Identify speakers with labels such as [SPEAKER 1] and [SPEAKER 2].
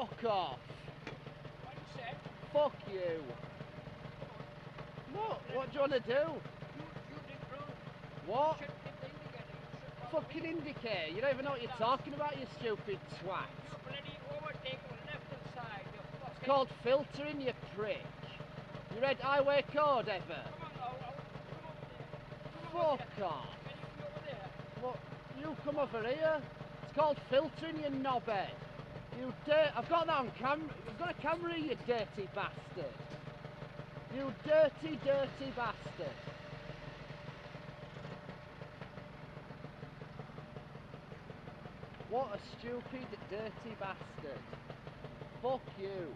[SPEAKER 1] off.
[SPEAKER 2] What you?
[SPEAKER 1] Fuck you. What? What do you want to do?
[SPEAKER 2] You.
[SPEAKER 1] What?
[SPEAKER 2] The indicator. You
[SPEAKER 1] Fucking indicate. You don't even know what you're talking about, you stupid twat.
[SPEAKER 2] You bloody overtake on left hand side. Fucking...
[SPEAKER 1] It's called filtering, you prick. You read highway code ever?
[SPEAKER 2] Come on,
[SPEAKER 1] Fuck off. What? You come over here. It's called filtering, you knobhead. You dirt. I've got that on camera. I've got a camera, you dirty bastard. You dirty, dirty bastard. What a stupid, dirty bastard. Fuck you.